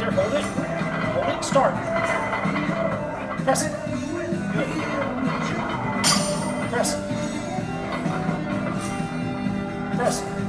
there. Hold it. Hold it. Start. Press it. Good. Press. Press.